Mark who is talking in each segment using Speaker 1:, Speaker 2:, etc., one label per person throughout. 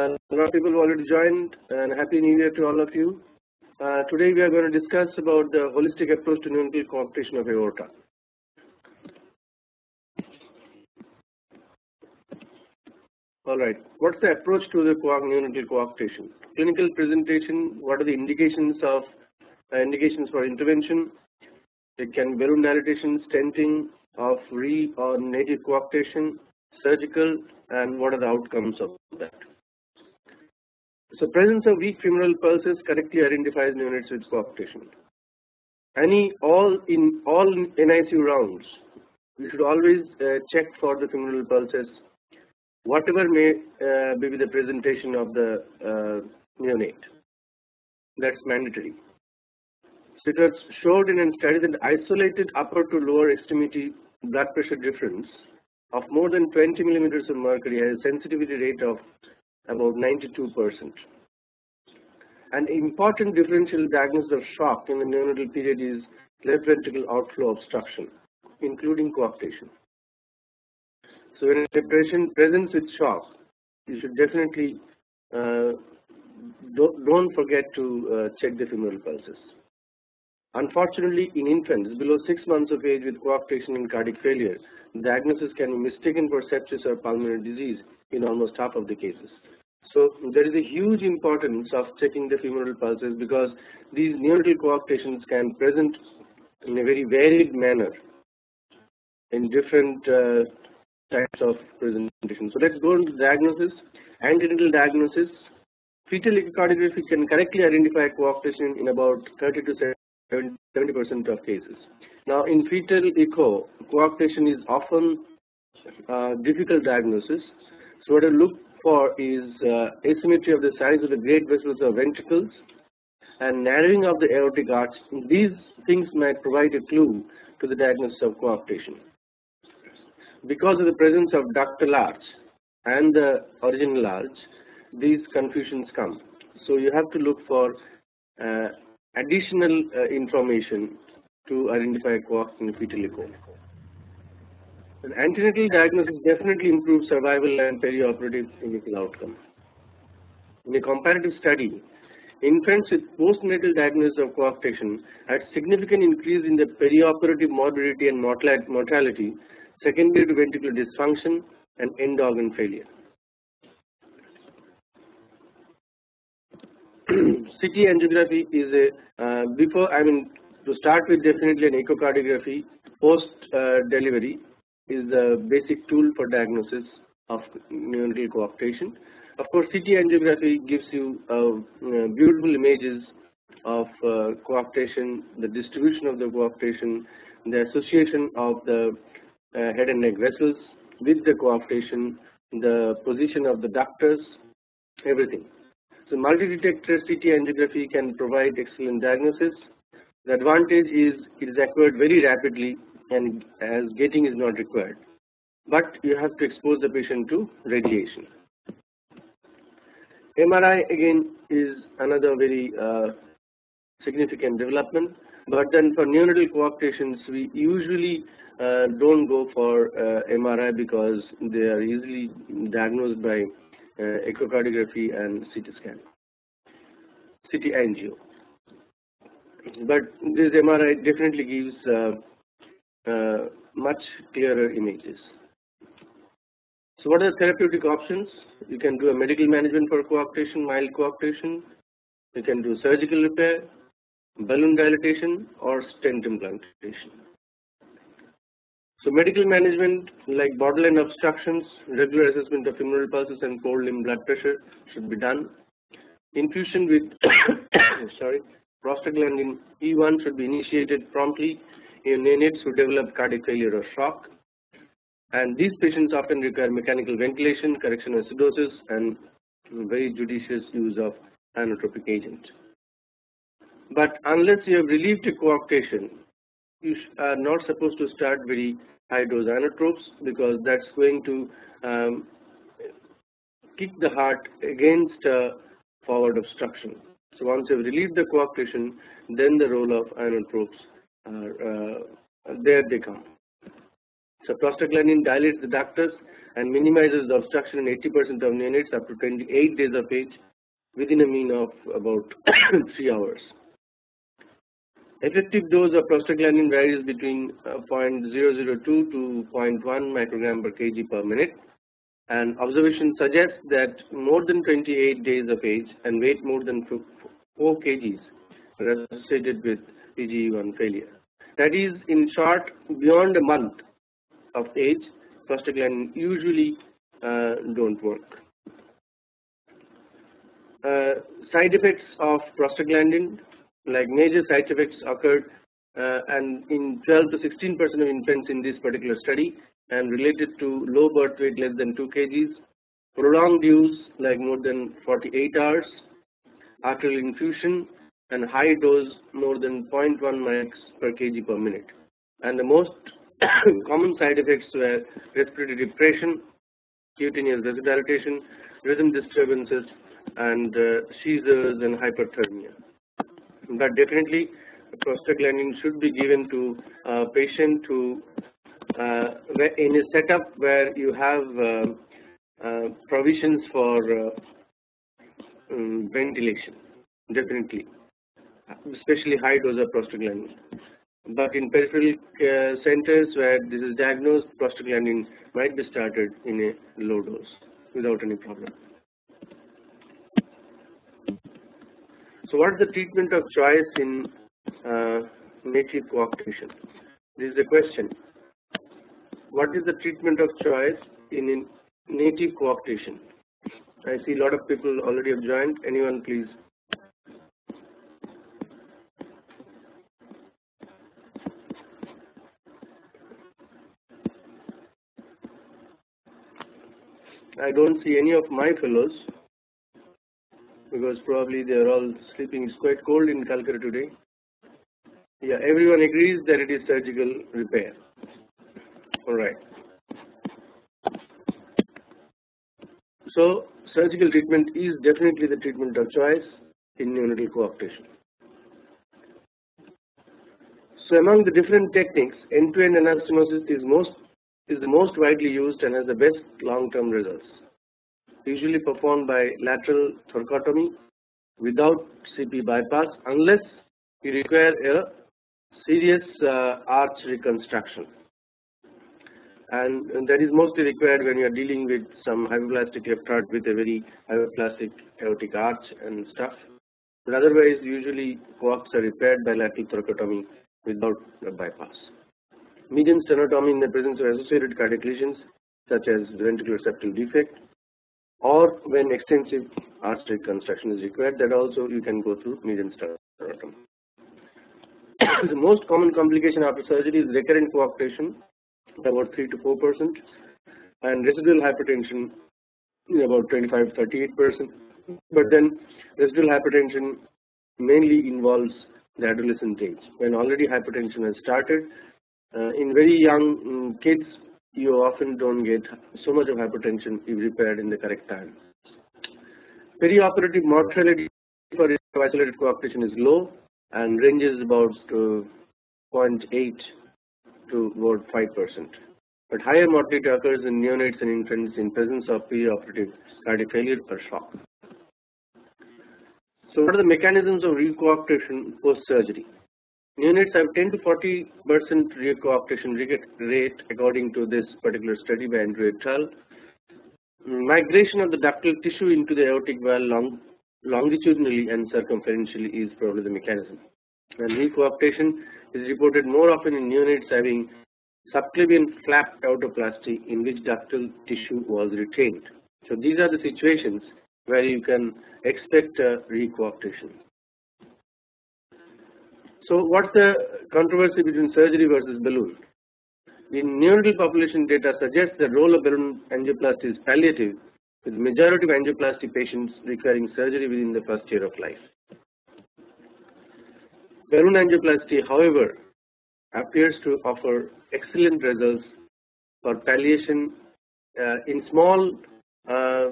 Speaker 1: And a lot of people already joined and happy new year to all of you. Uh, today we are going to discuss about the holistic approach to neonatal coarctation of aorta. Alright, what's the approach to the neonatal coarctation? Clinical presentation, what are the indications of uh, indications for intervention? It can balloon dilatation, stenting of re or native coarctation, surgical and what are the outcomes of that. So presence of weak femoral pulses correctly identifies neonates with coarctation. Any all in all NICU rounds, you should always uh, check for the femoral pulses, whatever may uh, be the presentation of the uh, neonate. That's mandatory. So it was showed in a study that isolated upper to lower extremity blood pressure difference of more than 20 millimeters of mercury has a sensitivity rate of about 92 percent. An important differential diagnosis of shock in the neonatal period is left ventricle outflow obstruction, including coarctation. So when a patient presents with shock, you should definitely uh, don't, don't forget to uh, check the femoral pulses. Unfortunately, in infants below 6 months of age with coarctation and cardiac failure, diagnosis can be mistaken for sepsis or pulmonary disease in almost half of the cases. So there is a huge importance of checking the femoral pulses because these neonatal coarctations can present in a very varied manner in different uh, types of presentation. So let's go into diagnosis, antenatal diagnosis. Fetal echocardiography can correctly identify coarctation in about 30 to 70 percent of cases. Now in fetal echo, coarctation is often uh, difficult diagnosis. So what I look for is uh, asymmetry of the size of the great vessels or ventricles and narrowing of the aortic arch. These things might provide a clue to the diagnosis of coarctation. Because of the presence of ductal arch and the original arch, these confusions come. So you have to look for uh, additional uh, information to identify coarct in fetal echo. An antenatal diagnosis definitely improves survival and perioperative clinical outcome. In a comparative study, infants with postnatal diagnosis of coarctation had significant increase in the perioperative morbidity and mortality secondary to ventricular dysfunction and end organ failure. CT angiography is a uh, before I mean to start with definitely an echocardiography post uh, delivery is the basic tool for diagnosis of neonatal coarctation. Of course, CT angiography gives you uh, beautiful images of uh, coarctation, the distribution of the coarctation, the association of the uh, head and neck vessels with the coarctation, the position of the ductus, everything. So multi-detector CT angiography can provide excellent diagnosis. The advantage is it is acquired very rapidly and as gating is not required. But you have to expose the patient to radiation. MRI again is another very uh, significant development. But then for neonatal coarctations, we usually uh, don't go for uh, MRI because they are easily diagnosed by echocardiography and CT scan, CT angio. But this MRI definitely gives uh, uh, much clearer images. So what are the therapeutic options? You can do a medical management for coarctation, mild coarctation. You can do surgical repair, balloon dilatation or stent implantation. So medical management like borderline obstructions, regular assessment of femoral pulses and cold limb blood pressure should be done. Infusion with oh, sorry prostaglandin E1 should be initiated promptly in neonates who develop cardiac failure or shock. And these patients often require mechanical ventilation, correction of acidosis, and very judicious use of inotropic agent. But unless you have relieved a coarctation, you are not supposed to start very high dose inotropes because that's going to um, kick the heart against uh, forward obstruction. So once you have relieved the coarctation, then the role of inotropes are uh, there they come. So prostaglandin dilates the ductus and minimizes the obstruction in 80% of neonates up to 28 days of age within a mean of about 3 hours. Effective dose of prostaglandin varies between uh, 0.002 to 0.1 microgram per kg per minute and observation suggests that more than 28 days of age and weight more than 4 kgs are associated with PGE1 failure. That is in short beyond a month of age prostaglandin usually uh, don't work. Uh, side effects of prostaglandin like major side effects occurred uh, and in 12 to 16 percent of infants in this particular study and related to low birth weight less than 2 kgs, prolonged use like more than 48 hours, arterial infusion and high dose more than 0.1 mics per kg per minute. And the most common side effects were respiratory depression, cutaneous vasodilatation, rhythm disturbances and uh, seizures and hyperthermia. But definitely prostaglandin should be given to a patient who uh, in a setup where you have uh, uh, provisions for um, ventilation definitely especially high dose of prostaglandin but in peripheral uh, centers where this is diagnosed prostaglandin might be started in a low dose without any problem. So what is the treatment of choice in uh, native coarctation? This is the question. What is the treatment of choice in native coarctation? I see a lot of people already have joined. Anyone please I don't see any of my fellows because probably they are all sleeping. It's quite cold in Calcutta today. Yeah, everyone agrees that it is surgical repair. Alright. So, surgical treatment is definitely the treatment of choice in neonatal coarctation. So, among the different techniques, end-to-end -end anastomosis is most is the most widely used and has the best long-term results. Usually performed by lateral thoracotomy without CP bypass unless you require a serious uh, arch reconstruction. And, and, that is mostly required when you are dealing with some hypoplastic left heart with a very hypoplastic aortic arch and stuff. But otherwise, usually coarcts are repaired by lateral thoracotomy without a bypass median sternotomy in the presence of associated cardiac lesions such as ventricular septal defect or when extensive arch construction is required that also you can go through median sternotomy. the most common complication after surgery is recurrent coarctation about 3 to 4 percent and residual hypertension is about 25 to 38 percent but then residual hypertension mainly involves the adolescent age when already hypertension has started uh, in very young um, kids you often don't get so much of hypertension if repaired in the correct time. Perioperative mortality for isolated coarctation is low and ranges about uh, 0.8 to about 5 percent. But higher mortality occurs in neonates and infants in presence of perioperative cardiac failure or shock. So what are the mechanisms of recoarctation post Neonates have 10 to 40 percent recoarctation rate according to this particular study by Andrew et al. Mm, migration of the ductal tissue into the aortic valve long, longitudinally and circumferentially is probably the mechanism. And recoarctation is reported more often in neonates having subclavian flap autoplasty in which ductal tissue was retained. So these are the situations where you can expect a recoarctation. So what's the controversy between surgery versus balloon? The neonatal population data suggests the role of balloon angioplasty is palliative with majority of angioplasty patients requiring surgery within the first year of life. Balloon angioplasty however appears to offer excellent results for palliation uh, in small Uh,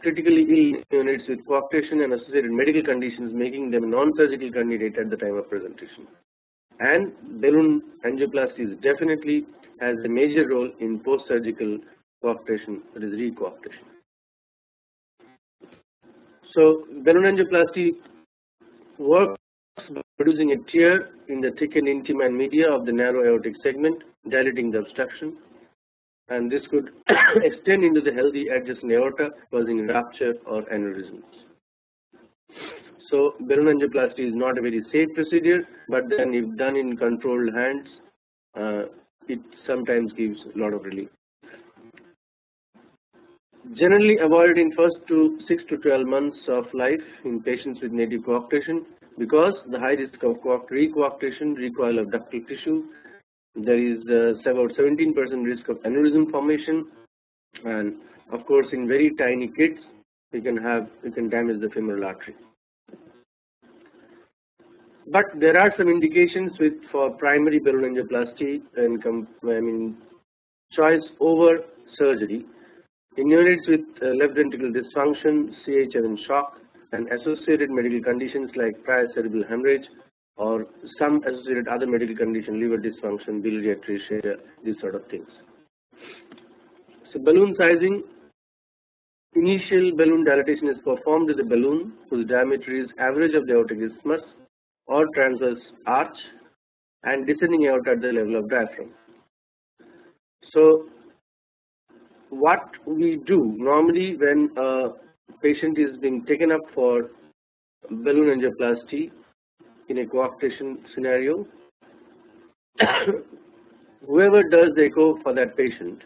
Speaker 1: critically ill units with coarctation and associated medical conditions making them non-surgical candidate at the time of presentation. And balloon angioplasty definitely has a major role in post-surgical coarctation, that is recoarctation. So balloon angioplasty works by producing a tear in the thickened intima and media of the narrow aortic segment, dilating the obstruction, and this could extend into the healthy adjacent aorta, causing rupture or aneurysms. So balloon angioplasty is not a very safe procedure, but then if done in controlled hands, uh, it sometimes gives a lot of relief. Generally avoided in first to 6 to 12 months of life in patients with native coarctation because the high risk of recoarctation, recoil of ductal tissue, there is uh, about 17% risk of aneurysm formation and of course in very tiny kids you can have you can damage the femoral artery. But there are some indications with for primary balloon angioplasty and I mean choice over surgery in units with uh, left ventricular dysfunction, CHF shock and associated medical conditions like prior cerebral hemorrhage or some associated other medical condition, liver dysfunction, biliary atresia, these sort of things. So balloon sizing, initial balloon dilatation is performed with a balloon whose diameter is average of the aortic isthmus or transverse arch and descending out at the level of diaphragm. So what we do normally when a patient is being taken up for balloon angioplasty in a coarctation scenario, whoever does the echo for that patient,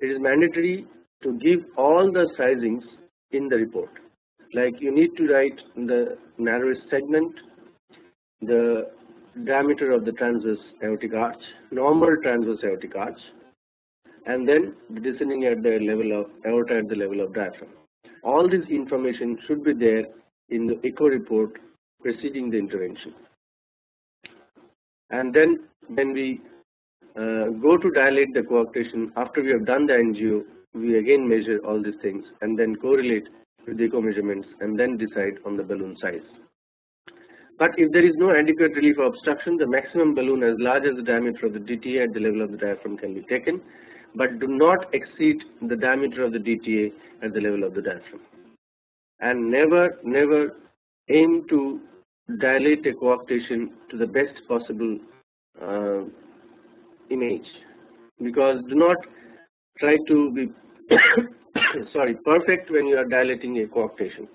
Speaker 1: it is mandatory to give all the sizings in the report. Like you need to write the narrowest segment, the diameter of the transverse aortic arch, normal transverse aortic arch, and then descending at the level of aorta at the level of diaphragm. All this information should be there in the echo report preceding the intervention. And then when we uh, go to dilate the coarctation after we have done the angio, we again measure all these things and then correlate with the echo measurements and then decide on the balloon size. But if there is no adequate relief of obstruction, the maximum balloon as large as the diameter of the DTA at the level of the diaphragm can be taken, but do not exceed the diameter of the DTA at the level of the diaphragm. And never, never aim to dilate a coarctation to the best possible uh, image. Because do not try to be sorry perfect when you are dilating a coarctation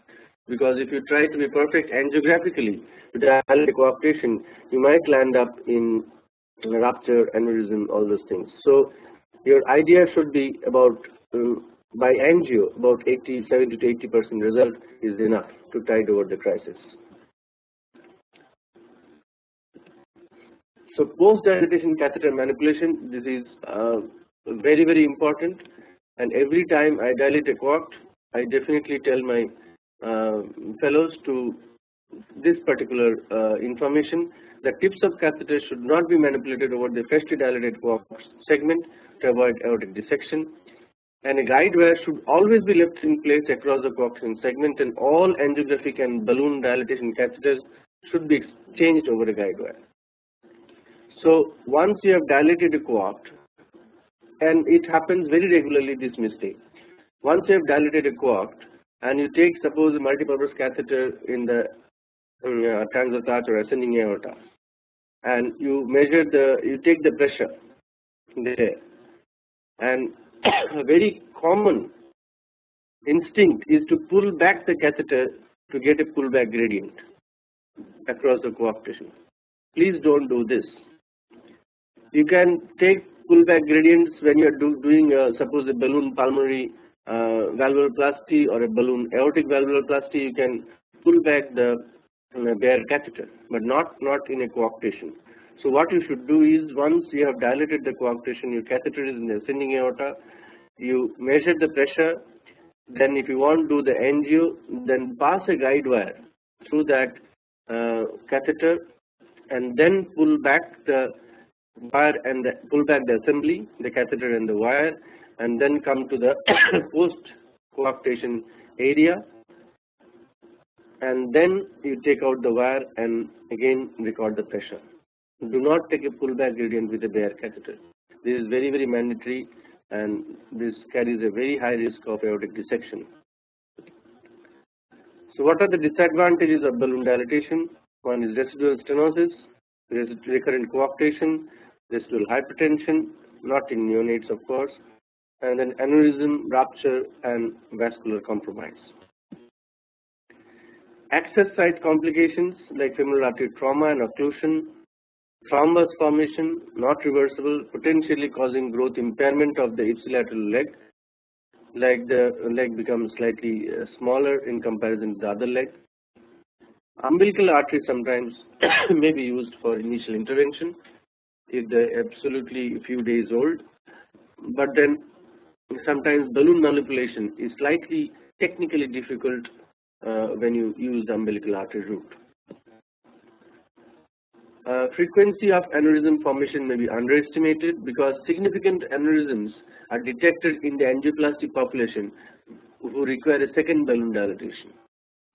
Speaker 1: because if you try to be perfect angiographically to dilate a coarctation you might land up in rupture aneurysm all those things. So your idea should be about um, by angio about 80 70 to 80 percent result is enough to tide over the crisis So post dilatation catheter manipulation, this is uh, very very important. And every time I dilate a coarct, I definitely tell my uh, fellows to this particular uh, information. The tips of catheter should not be manipulated over the freshly dilated coarct segment to avoid aortic dissection. And a guide wire should always be left in place across the coaxial segment and all angiographic and balloon dilatation catheters should be exchanged over a guide wire. So once you have dilated a coarct, and it happens very regularly this mistake. Once you have dilated a coarct and you take suppose a multipurpose catheter in the uh, transverse arch or ascending aorta and you measure the you take the pressure there and a very common instinct is to pull back the catheter to get a pullback gradient across the coarctation. Please don't do this you can take pullback gradients when you are do, doing uh, suppose a balloon pulmonary uh, valvuloplasty or a balloon aortic valvuloplasty you can pull back the uh, bare catheter but not not in a coarctation. So what you should do is once you have dilated the coarctation your catheter is in the ascending aorta you measure the pressure then if you want to do the angio then pass a guide wire through that uh, catheter and then pull back the wire and the, pull back the assembly, the catheter and the wire and then come to the post coarctation area and then you take out the wire and again record the pressure. Do not take a pullback gradient with a bare catheter. this is very very mandatory and this carries a very high risk of aortic dissection. So what are the disadvantages of balloon dilatation? One is residual stenosis, recurrent coarctation, residual hypertension, not in neonates of course, and then aneurysm, rupture and vascular compromise. Access site complications like femoral artery trauma and occlusion, thrombus formation not reversible potentially causing growth impairment of the ipsilateral leg like the leg becomes slightly uh, smaller in comparison to the other leg. Umbilical artery sometimes may be used for initial intervention absolutely a few days old but then sometimes balloon manipulation is slightly technically difficult uh, when you use the umbilical artery route. Uh, frequency of aneurysm formation may be underestimated because significant aneurysms are detected in the angioplasty population who require a second balloon dilatation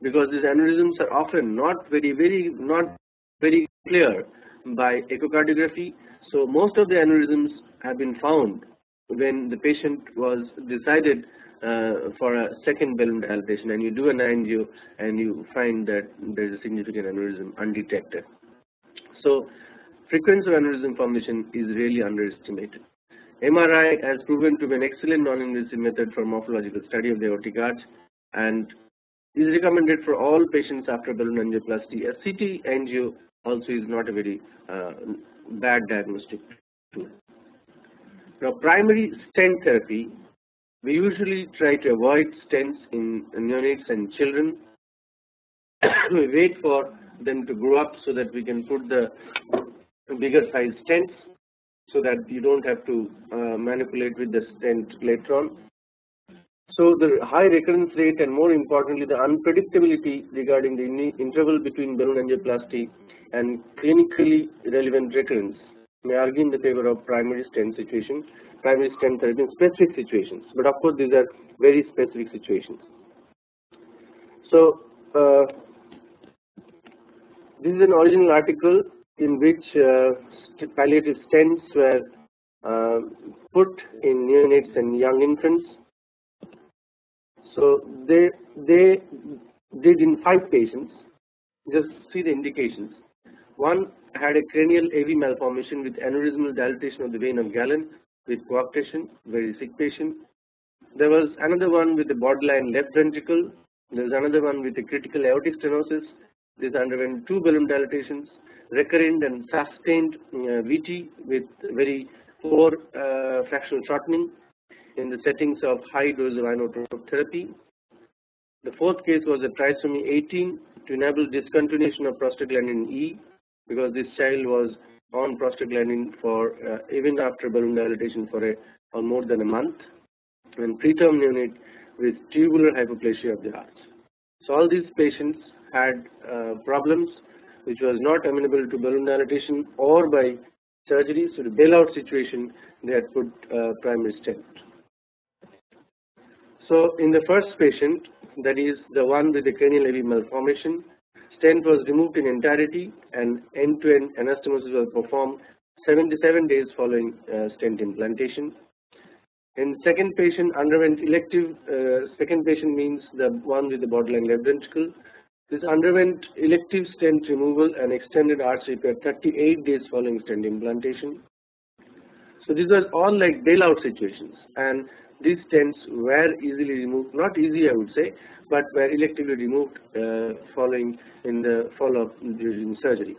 Speaker 1: because these aneurysms are often not very very not very clear by echocardiography. So most of the aneurysms have been found when the patient was decided uh, for a second balloon dilatation and you do an angio and you find that there is a significant aneurysm undetected. So frequency of aneurysm formation is really underestimated. MRI has proven to be an excellent non-invasive method for morphological study of the aortic arch and is recommended for all patients after balloon angioplasty. A CT angio also is not a very uh, bad diagnostic tool. Now primary stent therapy, we usually try to avoid stents in neonates and children. we wait for them to grow up so that we can put the bigger size stents so that you don't have to uh, manipulate with the stent later on. So the high recurrence rate and more importantly the unpredictability regarding the interval between balloon angioplasty and clinically relevant recurrence may argue in the favor of primary stent situation, primary stent therapy in specific situations. But of course, these are very specific situations. So uh, this is an original article in which uh, palliative stents were uh, put in neonates and young infants. So they they did in five patients. Just see the indications. One had a cranial AV malformation with aneurysmal dilatation of the vein of Galen with coarctation, very sick patient. There was another one with a borderline left ventricle. There was another one with a critical aortic stenosis. This underwent two balloon dilatations, recurrent and sustained uh, VT with very poor uh, fractional shortening in the settings of high dose of inotrope therapy. The fourth case was a trisomy 18 to enable discontinuation of prostaglandin E because this child was on prostaglandin for uh, even after balloon dilatation for a or more than a month and preterm neonate with tubular hypoplasia of the heart. So all these patients had uh, problems which was not amenable to balloon dilatation or by surgery. So the bailout situation they had put uh, primary stent. So in the first patient that is the one with the cranial AV malformation Stent was removed in entirety and end-to-end -end anastomosis was performed 77 days following uh, stent implantation. In second patient underwent elective, uh, second patient means the one with the borderline left ventricle. This underwent elective stent removal and extended arch repair 38 days following stent implantation. So these are all like bailout situations and these stents were easily removed, not easy I would say, but were electively removed uh, following in the follow-up during surgery.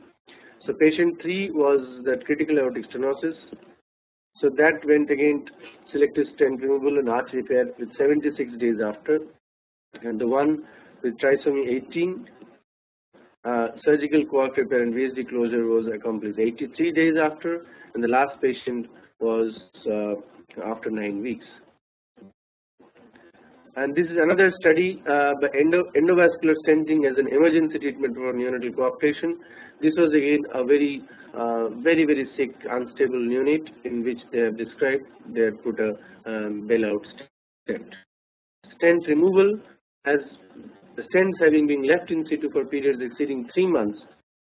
Speaker 1: So patient 3 was that critical aortic stenosis. So that went against selective stent removal and arch repair with 76 days after. And the one with trisomy 18, uh, surgical coarct repair and VSD closure was accomplished 83 days after. And the last patient was uh, after 9 weeks and this is another study uh, by endo, endovascular stenting as an emergency treatment for neonatal coarctation. This was again a very uh, very very sick unstable unit in which they have described they have put a um, bailout stent. Stent removal as the stents having been left in situ for periods exceeding 3 months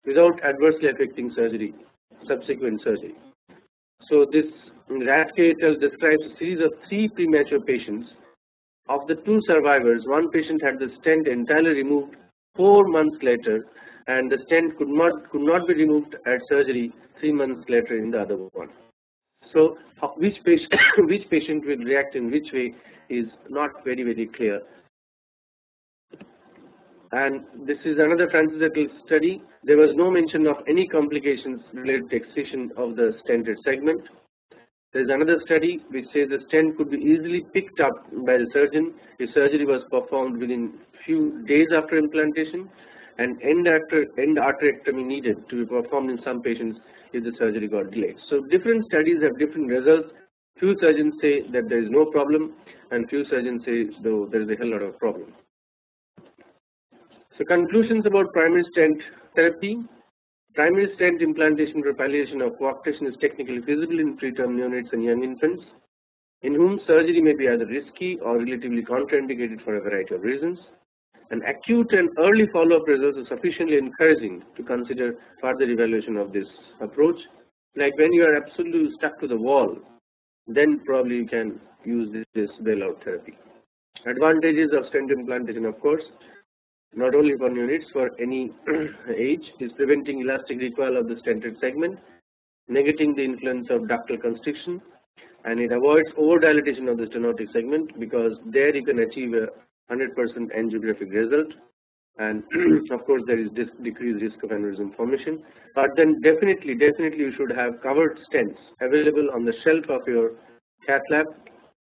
Speaker 1: without adversely affecting surgery subsequent surgery. So this et al. describes a series of three premature patients. Of the two survivors, one patient had the stent entirely removed four months later and the stent could not could not be removed at surgery three months later in the other one. So uh, which patient which patient will react in which way is not very very clear. And this is another Francis et al. study. There was no mention of any complications related to excision of the stented segment. There is another study which says the stent could be easily picked up by the surgeon if surgery was performed within few days after implantation and end after endarterectomy needed to be performed in some patients if the surgery got delayed. So different studies have different results. Few surgeons say that there is no problem and few surgeons say though there is a hell lot of problem. So conclusions about primary stent therapy Primary stent implantation for palliation of coarctation is technically feasible in preterm neonates and young infants in whom surgery may be either risky or relatively contraindicated for a variety of reasons. An acute and early follow-up results are sufficiently encouraging to consider further evaluation of this approach. Like when you are absolutely stuck to the wall, then probably you can use this, bailout therapy. Advantages of stent implantation of course not only for neonates for any age is preventing elastic recoil of the stented segment, negating the influence of ductal constriction and it avoids over dilatation of the stenotic segment because there you can achieve a 100% angiographic result. And of course there is decreased risk of aneurysm formation. But then definitely definitely you should have covered stents available on the shelf of your cath lab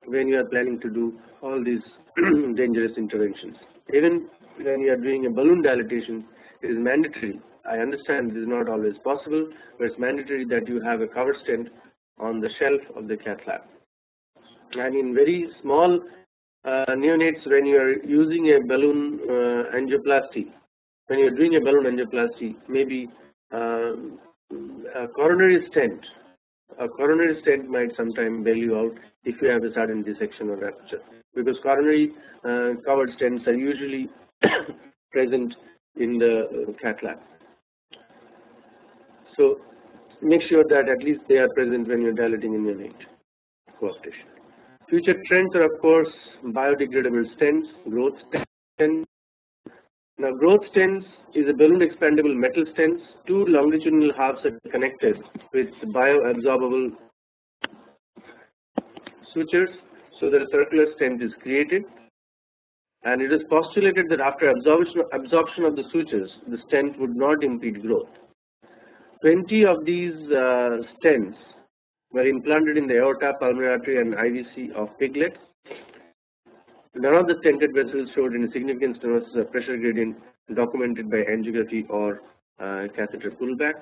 Speaker 1: when you are planning to do all these dangerous interventions. Even when you are doing a balloon dilatation it is mandatory. I understand this is not always possible but it's mandatory that you have a cover stent on the shelf of the cath lab. And in very small uh, neonates when you are using a balloon uh, angioplasty, when you are doing a balloon angioplasty maybe uh, a coronary stent, a coronary stent might sometime bail you out if you have a sudden dissection or rupture because coronary uh, covered stents are usually present in the uh, cath lab. So make sure that at least they are present when you are dilating in your neck coarctation. Future trends are of course biodegradable stents, growth stents. Now growth stents is a balloon expandable metal stents. Two longitudinal halves are connected with bioabsorbable sutures so that a circular stent is created and it is postulated that after absorption, absorption of the sutures the stent would not impede growth. 20 of these uh, stents were implanted in the aorta, pulmonary artery and IVC of piglets. None of the stented vessels showed any significant stenosis or pressure gradient documented by angiography or uh, catheter pullback.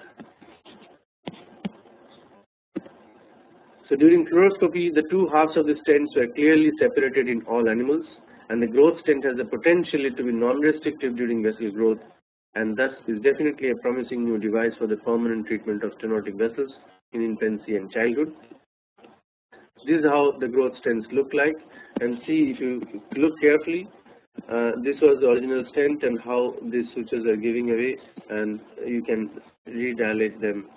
Speaker 1: So during fluoroscopy the two halves of the stents were clearly separated in all animals and the growth stent has the potential to be non-restrictive during vessel growth and thus is definitely a promising new device for the permanent treatment of stenotic vessels in infancy and childhood. This is how the growth stents look like and see if you look carefully uh, this was the original stent and how these sutures are giving away and you can redilate them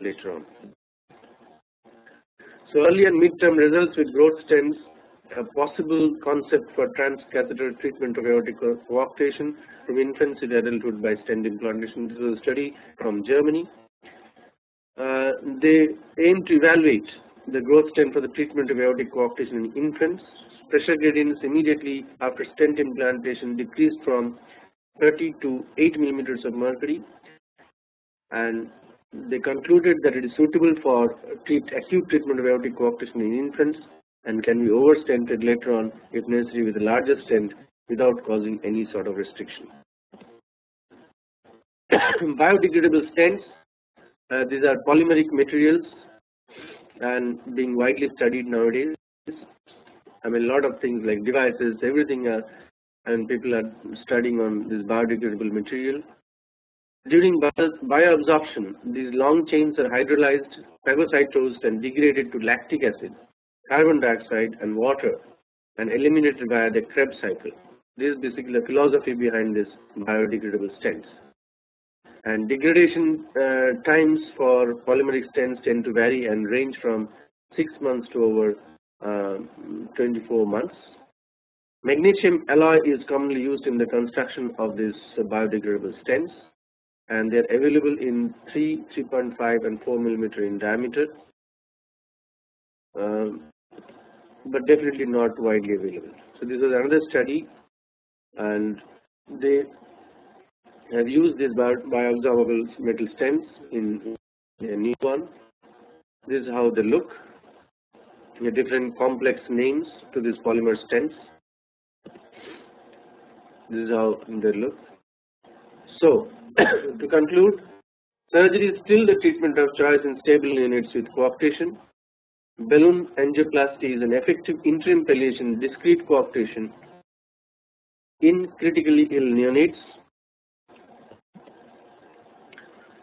Speaker 1: later on. So early and mid-term results with growth stents a possible concept for transcatheter treatment of aortic coarctation from infancy to adulthood by stent implantation. This was a study from Germany. Uh, they aim to evaluate the growth stent for the treatment of aortic coarctation in infants. Pressure gradients immediately after stent implantation decreased from 30 to 8 millimeters of mercury and they concluded that it is suitable for treat acute treatment of aortic coarctation in infants and can be overstented later on if necessary with a larger stent without causing any sort of restriction. Biodegradable stents, uh, these are polymeric materials and being widely studied nowadays. I mean a lot of things like devices, everything are, and people are studying on this biodegradable material. During bioabsorption, these long chains are hydrolyzed, phagocytosed and degraded to lactic acid carbon dioxide and water and eliminated via the Krebs cycle. This is basically the philosophy behind this biodegradable stents. And degradation uh, times for polymeric stents tend to vary and range from 6 months to over uh, 24 months. Magnesium alloy is commonly used in the construction of these biodegradable stents and they are available in 3, 3.5 and 4 millimeter in diameter um, but definitely not widely available. So this was another study and they have used these bioabsorbable metal stents in a new one. This is how they look. A different complex names to these polymer stents. This is how they look. So, to conclude, surgery is still the treatment of choice in stable units with coarctation. Balloon angioplasty is an effective interim palliation discrete coarctation in critically ill neonates.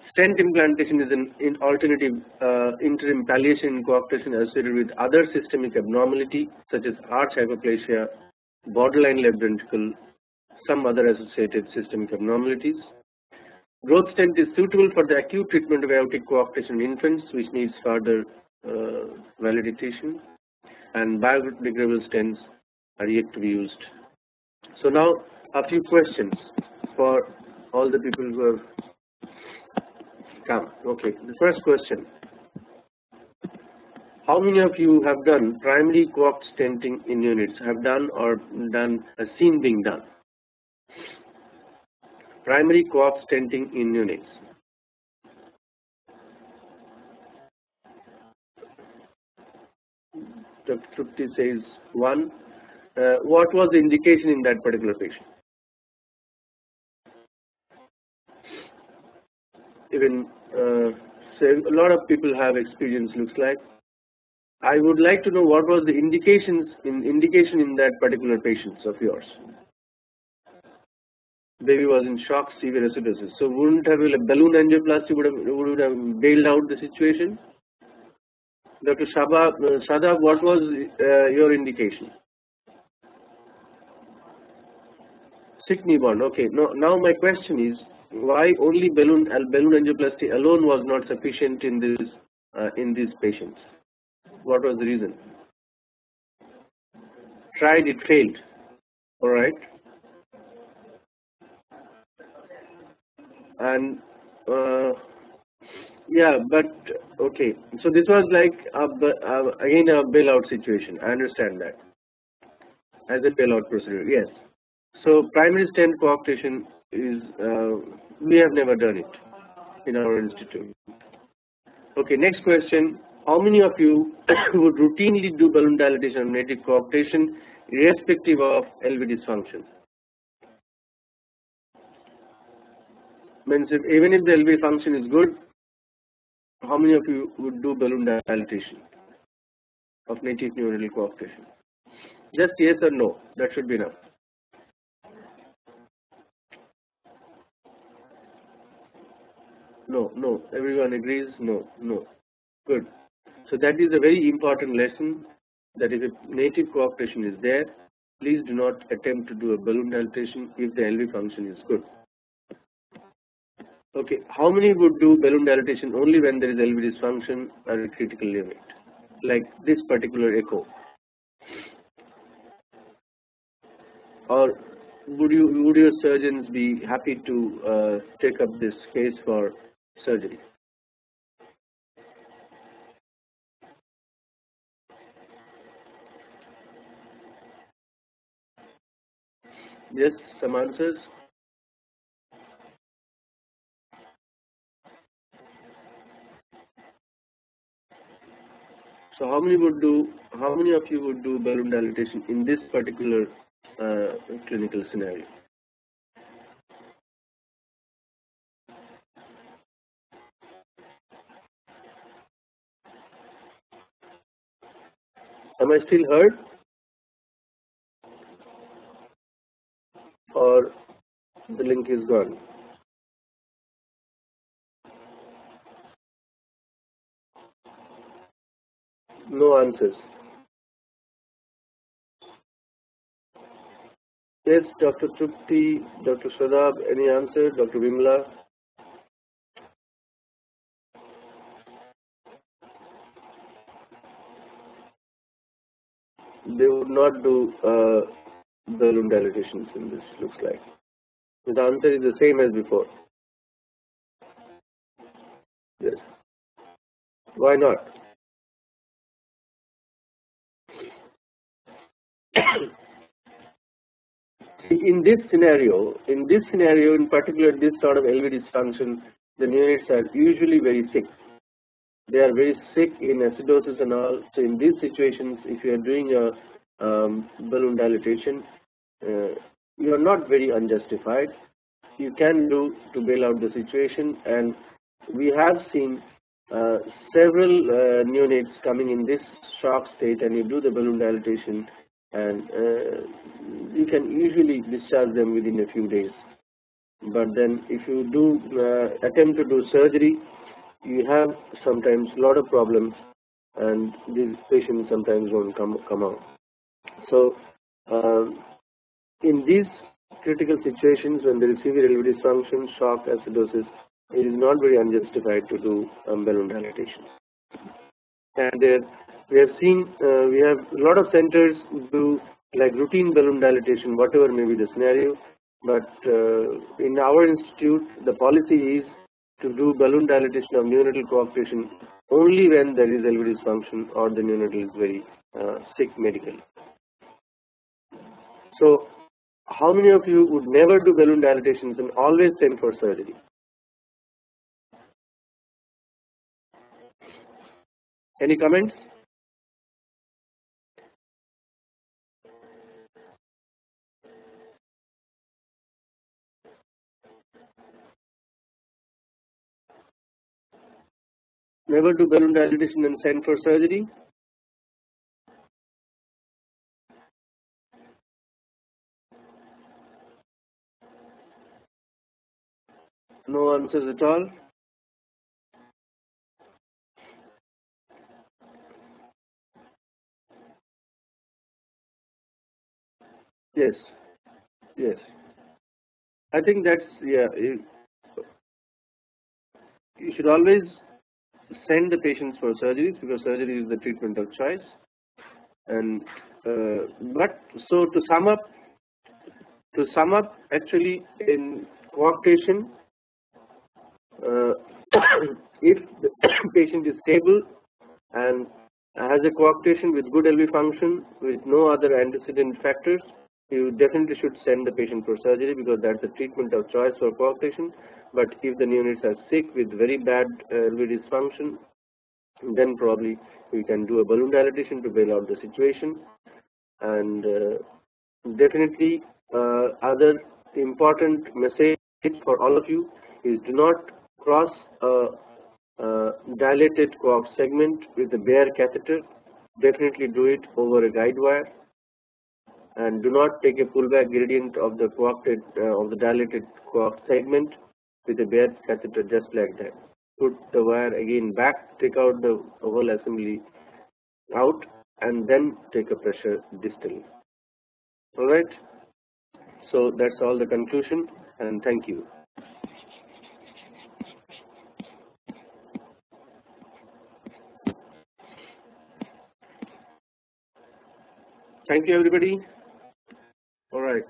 Speaker 1: Stent implantation is an alternative uh, interim palliation in associated with other systemic abnormality such as arch hypoplasia, borderline left ventricle, some other associated systemic abnormalities. Growth stent is suitable for the acute treatment of aortic coarctation in infants which needs further Uh, validation and biodegradable stents are yet to be used. So now a few questions for all the people who have come. Okay, the first question. How many of you have done primary coarct stenting in units, have done or done, a seen being done? Primary coarct stenting in units. Dr. Trupti says 1. Uh, what was the indication in that particular patient? Even uh, a lot of people have experience looks like. I would like to know what was the indications in indication in that particular patient of yours. Baby was in shock, severe acidosis. So wouldn't have a balloon angioplasty would have would have bailed out the situation? Dr. Shabab, uh, Sadab, what was uh, your indication? Sick newborn. Okay. Now, now my question is, why only balloon balloon angioplasty alone was not sufficient in this uh, in these patients? What was the reason? Tried, it failed. All right. And uh, yeah, but okay. So this was like a, again a bailout situation. I understand that as a bailout procedure. Yes. So primary stent coarctation is uh, we have never done it in our institute. Okay. Next question. How many of you would routinely do balloon dilatation of native coarctation irrespective of LV dysfunction? Means if, even if the LV function is good, how many of you would do balloon dilatation of native neural coarctation? Just yes or no, that should be enough. No, no, everyone agrees, no, no, good. So that is a very important lesson that if a native coarctation is there, please do not attempt to do a balloon dilatation if the LV function is good. Okay, how many would do balloon dilatation only when there is LV dysfunction or a critical limit, like this particular echo? Or would you would your surgeons be happy to uh, take up this case for surgery? Yes, some answers. So how many would do, how many of you would do balloon dilatation in this particular uh, clinical scenario? Am I still heard? Or the link is gone? No answers. Yes, Dr. Trupti, Dr. Shadab, any answer? Dr. Vimla? they would not do uh, balloon dilatations in this looks like. The answer is the same as before. Yes. Why not? In this scenario, in this scenario in particular this sort of LV dysfunction, the neonates are usually very sick. They are very sick in acidosis and all. So in these situations, if you are doing a um, balloon dilatation, uh, you are not very unjustified. You can do to bail out the situation and we have seen uh, several uh, neonates coming in this shock state and you do the balloon dilatation and uh, you can usually discharge them within a few days. But then if you do uh, attempt to do surgery, you have sometimes a lot of problems and these patients sometimes won't come, come out. So uh, in these critical situations when there is severe LV dysfunction, shock, acidosis, it is not very unjustified to do um, balloon dilatation. And there we have seen uh, we have a lot of centers do like routine balloon dilatation whatever may be the scenario but uh, in our institute the policy is to do balloon dilatation of neonatal coarctation only when there is LV dysfunction or the neonatal is very uh, sick medically. So how many of you would never do balloon dilatations and always send for surgery? Any comments? Never do balloon dilatation and send for surgery? No answers at all? Yes, yes. I think that's, yeah, you, you should always send the patients for surgeries because surgery is the treatment of choice. And uh, but so to sum up, to sum up, actually in coarctation, uh, if the patient is stable and has a coarctation with good LV function with no other antecedent factors, you definitely should send the patient for surgery because that's the treatment of choice for coarctation. But if the neonates are sick with very bad uh, LV dysfunction, then probably we can do a balloon dilatation to bail out the situation. And uh, definitely uh, other important message for all of you is do not cross a, a dilated coarct segment with a bare catheter. Definitely do it over a guide wire and do not take a pullback gradient of the coarcted uh, of the dilated segment with a bare catheter just like that. Put the wire again back, take out the whole assembly out and then take a pressure distally. Alright, so that's all the conclusion and thank you. Thank you everybody. All right.